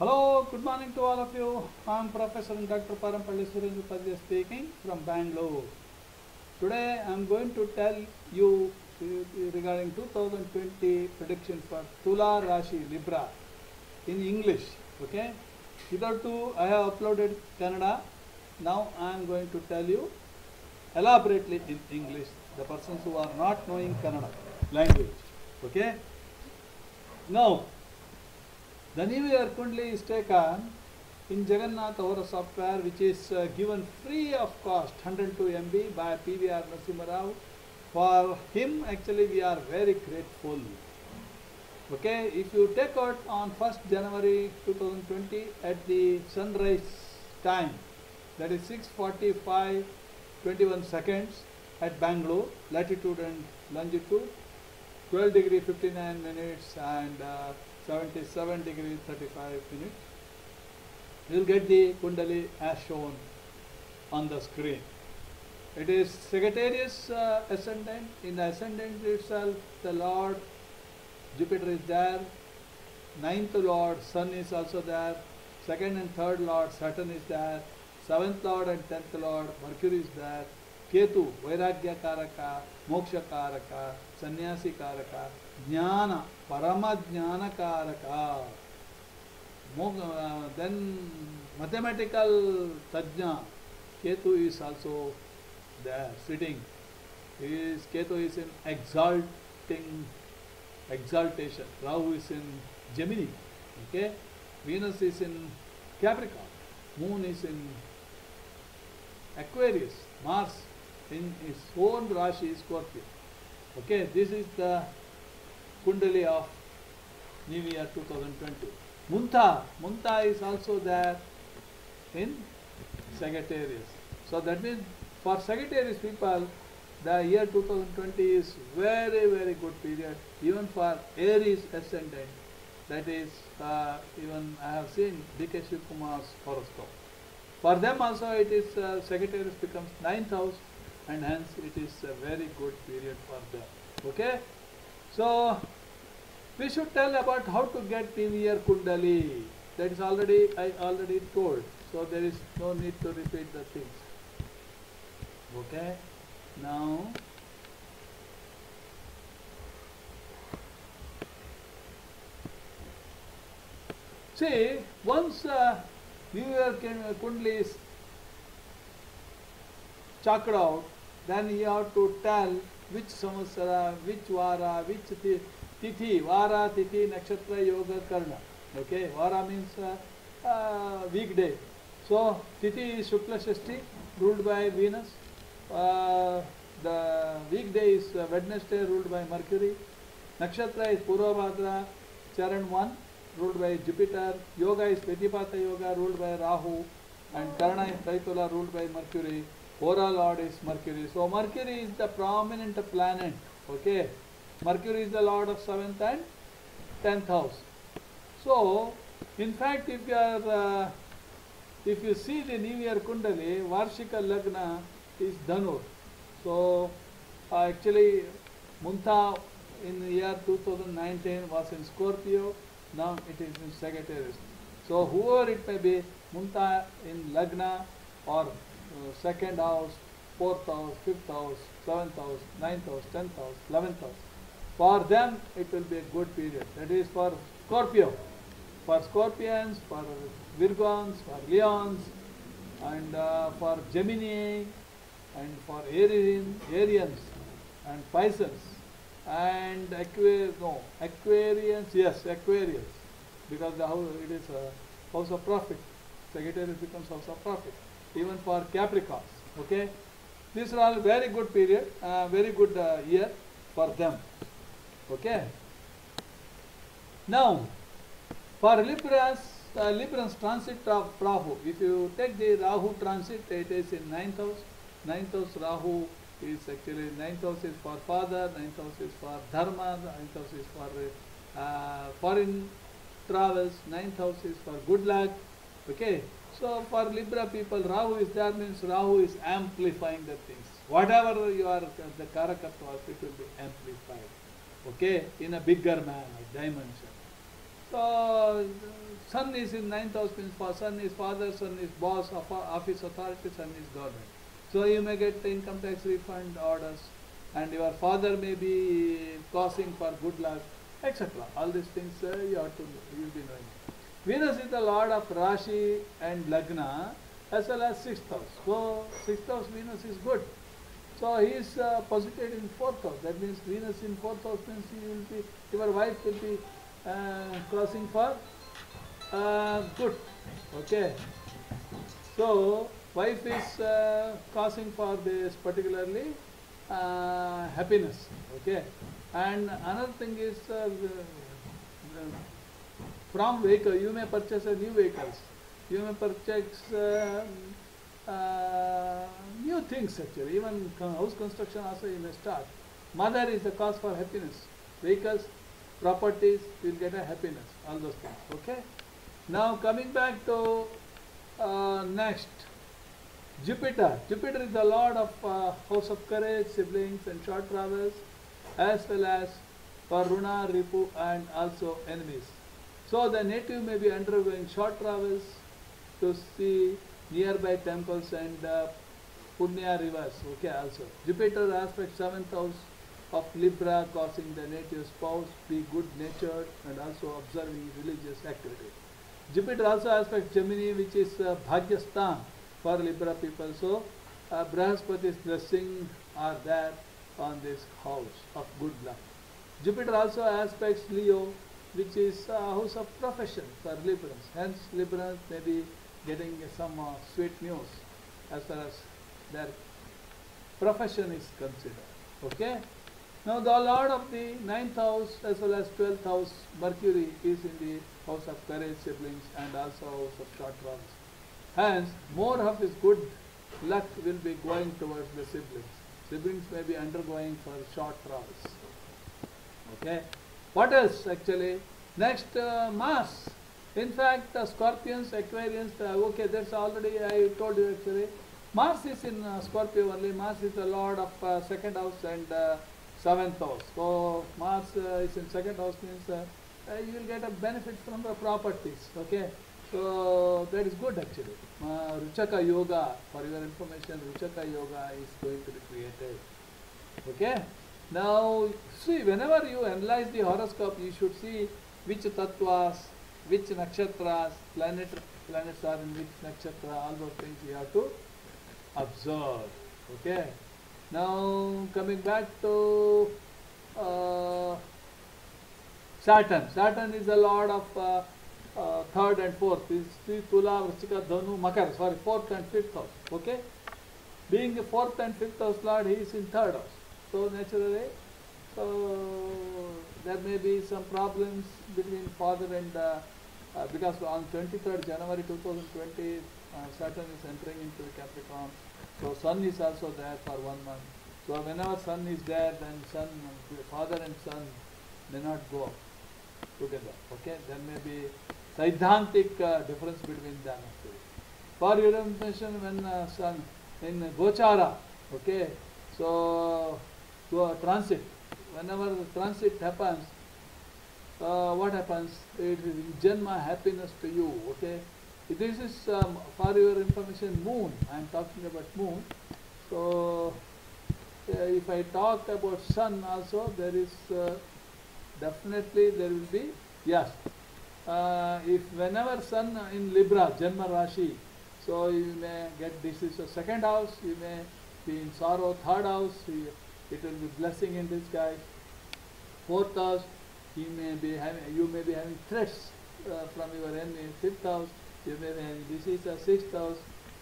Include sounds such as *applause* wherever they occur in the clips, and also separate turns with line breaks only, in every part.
Hello, good morning to all of you. I am Professor and Dr. Parampalli Surendra Padya speaking from Bangalore. Today I am going to tell you uh, regarding 2020 prediction for Tula Rashi Libra in English. Okay. Hitherto I have uploaded Kannada. Now I am going to tell you elaborately in English the persons who are not knowing Kannada language. Okay. Now the new year Kundli is taken in Jagannath Hora software which is uh, given free of cost 102 MB by PVR Narasimha. For him actually we are very grateful. Okay, if you take out on 1st January 2020 at the sunrise time that is 6:45 21 seconds at Bangalore latitude and longitude 12 degree 59 minutes and uh, 77 degrees 35 minutes. You will get the Kundali as shown on the screen. It is Sagittarius uh, ascendant. In the ascendant itself, the Lord Jupiter is there. Ninth Lord Sun is also there. Second and third Lord Saturn is there. Seventh Lord and tenth Lord Mercury is there. Ketu वैराग्य कारक मोक्ष कारक सन्यासी कारक ज्ञान परम ज्ञान कारक देन मैथमेटिकल तज्ञ, Ketu is also sitting is Ketu is in exalting exaltation Rahu is in Gemini okay Venus is in Capricorn moon is in Aquarius Mars in his own Rashi is Scorpio. Okay, this is the Kundali of New Year 2020. Munta, Munta is also there in Sagittarius. So that means for Sagittarius people, the year 2020 is very very good period. Even for Aries ascendant, that is uh, even I have seen D.K. Shivkumar's horoscope. For them also it is uh, Sagittarius becomes ninth house and hence it is a very good period for them. Okay? So we should tell about how to get Year Kundali. That is already I already told. So there is no need to repeat the things. Okay? Now See, once uh, New Year Kin- Kundali is chalked out, then you have to tell which samvatsara, which vara, which ti- tithi, vara, tithi, nakshatra, yoga, karna. Okay, vara means uh, uh, weekday. So, tithi is Shukla Shashti, ruled by Venus. Uh, the weekday is uh, Wednesday, ruled by Mercury. Nakshatra is Purvabhadra, Charan 1, ruled by Jupiter. Yoga is Pratipata Yoga, ruled by Rahu. And Karna is Taitula, ruled by Mercury. Hora Lord is Mercury. So Mercury is the prominent planet. Okay. Mercury is the Lord of 7th and 10th house. So, in fact, if you are, uh, if you see the New Year Kundali, Varshika Lagna is Dhanur. So, uh, actually, Munta in the year 2019 was in Scorpio, now it is in Sagittarius. So, whoever it may be, Munta in Lagna or uh, second house, fourth house, fifth house, seventh house, ninth house, tenth house, eleventh house. For them, it will be a good period. That is for Scorpio, for Scorpions, for Virgons, for Leons, and uh, for Gemini, and for Arian, Arians, and Pisces, and Aquarius, no, Aquarians, yes, Aquarius, because the house, it is a house of profit. Sagittarius becomes house of profit. Even for Capricorns, okay. These are all very good period, uh, very good uh, year for them, okay. Now, for Libras, uh, Libras transit of Rahu, if you take the Rahu transit, it is in ninth house. Ninth house Rahu is actually ninth house is for father, ninth house is for dharma, ninth house is for uh, foreign travels, ninth house is for good luck. Okay, so for Libra people, Rahu is there means Rahu is amplifying the things. Whatever you are, the Karakatva, it will be amplified. Okay, in a bigger manner, dimension. So, Sun is in ninth house means for sun is father, sun is boss, of office authority, sun is government. So you may get the income tax refund orders and your father may be causing for good luck, etc. All these things uh, you have to you will be knowing. Venus is the lord of Rashi and Lagna as well as sixth house. So sixth house Venus is good. So he is uh, posited in fourth house. That means Venus in fourth house means he will be, your wife will be uh, crossing for uh, good. Okay. So wife is uh, causing for this particularly uh, happiness. Okay. And another thing is uh, from vehicle you may purchase a new vehicles. You may purchase uh, uh, new things actually. Even house construction also you may start. Mother is the cause for happiness. Vehicles, properties, you will get a happiness. All those things. Okay. Now coming back to uh, next, Jupiter. Jupiter is the lord of uh, house of courage, siblings, and short travels, as well as for Runa, Ripu, and also enemies. So the native may be undergoing short travels to see nearby temples and uh, Punya rivers. Okay, also Jupiter aspect seventh house of Libra, causing the native spouse be good natured and also observing religious activity. Jupiter also aspect Gemini, which is uh, Bhagyastan for Libra people. So, uh, Brahaspati's blessing are there on this house of good luck. Jupiter also aspects Leo, which is a house of profession for Librans. Hence, Librans may be getting some uh, sweet news as far as their profession is considered. Okay? Now, the Lord of the ninth house as well as twelfth house, Mercury, is in the house of courage, siblings, and also house of short travels. Hence, more of his good luck will be going towards the siblings. Siblings may be undergoing for short travels. Okay. What else actually? Next, uh. In fact, uh, Scorpions, Aquarians, uh, okay, that's already I told you actually. Mars is in uh, Scorpio only. Mars is the lord of uh, second house and uh, seventh house. So Mars uh, is in second house means uh, you will get a benefit from the properties. Okay. So that is good actually. Uh, Ruchaka Yoga, for your information, Ruchaka Yoga is going to be created. Okay. Now, see, whenever you analyze the horoscope, you should see which tattvas, which nakshatras, planet, planets are in which nakshatra, all those things you have to observe. Okay. Now, coming back to uh, Saturn. Saturn is the lord of uh, uh, third and fourth. Is Sri Tula, Vrishika, Dhanu, Makar. Sorry, fourth and fifth house. Okay. Being the fourth and fifth house lord, he is in third house. So naturally, so there may be some problems between father and uh, uh, because on 23rd January 2020, uh, Saturn is entering into the Capricorn. So Sun is also there for one month. So whenever Sun is there, then Sun, father and son may not go together. Okay, there may be Siddhantic uh, difference between them actually. For your information, when uh, Sun in Gochara, okay, so go transit, whenever the transit happens, uh, what happens? It is Janma happiness to you, okay. This is um, for your information, moon. I am talking about moon. So, uh, if I talk about sun also, there is uh, definitely there will be, yes. Uh, if whenever sun in Libra, Janma Rashi, so you may get this is a second house, you may be in sorrow, third house, it will be blessing in disguise. Fourth house, you may be having, you may be having threats uh, from your enemy. Fifth house, you may be having, this is sixth house,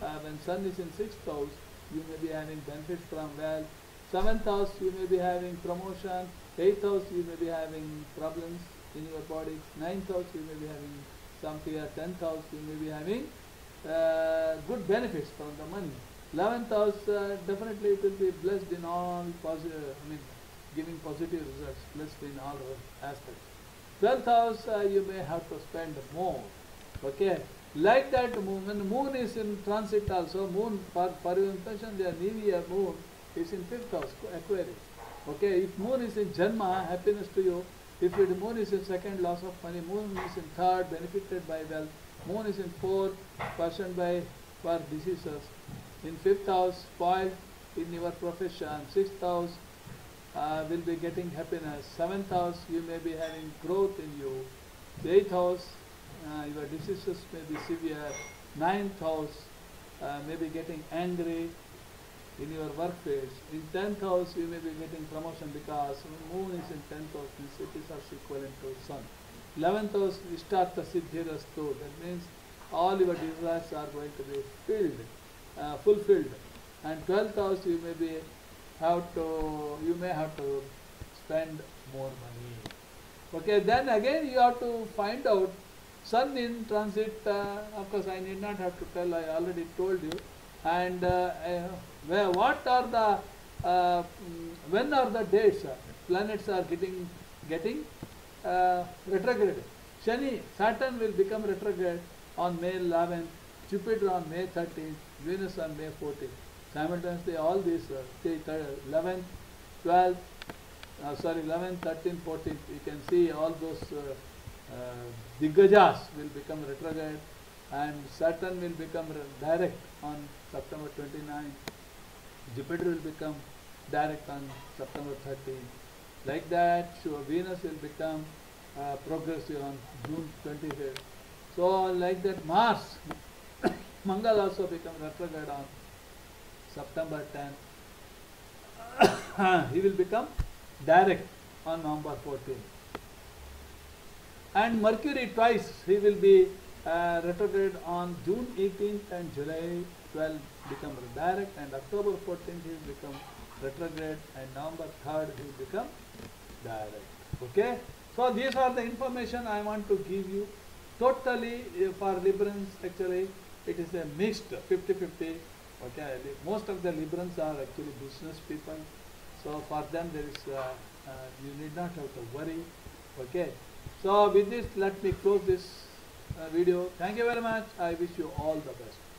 uh, when sun is in sixth house, you may be having benefits from wealth. Seventh house, you may be having promotion. Eighth house, you may be having problems in your body. Ninth house, you may be having some fear. Tenth house, you may be having uh, good benefits from the money. Eleventh house, uh, definitely it will be blessed in all positive, I mean, giving positive results, blessed in all aspects. Twelfth house, uh, you may have to spend more. Okay, like that moon, when the moon is in transit also, moon, for, for your impression, their new year moon is in fifth house, Aquarius. Okay, if moon is in Janma, happiness to you, If it, moon is in second, loss of money. Moon is in third, benefited by wealth. Moon is in fourth, person by for diseases. In fifth house, spoiled in your profession. Sixth house uh, will be getting happiness. Seventh house, you may be having growth in you. Eighth house, uh, your diseases may be severe. Ninth house, uh, may be getting angry in your workplace. In tenth house, you may be getting promotion because moon is in tenth house, means it is also equivalent to sun. Eleventh house, Ishtartha Siddhirastu. That means all your desires are going to be filled, uh, fulfilled. And twelfth house, you may be have to, you may have to spend more money. Okay, then again you have to find out sun in transit. Uh, of course, I need not have to tell. I already told you. And uh, uh, where what are the uh, when are the dates? uh, planets are getting getting retrograde. Shani, Saturn will become retrograde on May 11th, Jupiter on May 13th, Venus on May 14th. Simultaneously, all these uh, say thir- 11th, 12th, uh, sorry, 11th, 13th, 14th, you can see all those uh, uh, Diggajas will become retrograde and Saturn will become direct on September 29th. Jupiter will become direct on September 13th. Like that, Venus will become uh, progressive on June 25th. So like that, Mars, Mangal also become retrograde on September 10th. *coughs* he will become direct on November 14th. And Mercury twice, he will be uh, retrograde on June 18th and July 12th become direct and October 14th he will become retrograde and November 3rd he will become direct. Okay? So these are the information I want to give you. Totally uh, for Librans actually it is a mixed 50-50. Okay, most of the Librans are actually business people. So for them there is, uh, uh, you need not have to worry. Okay. So with this, let me close this uh, video. Thank you very much. I wish you all the best.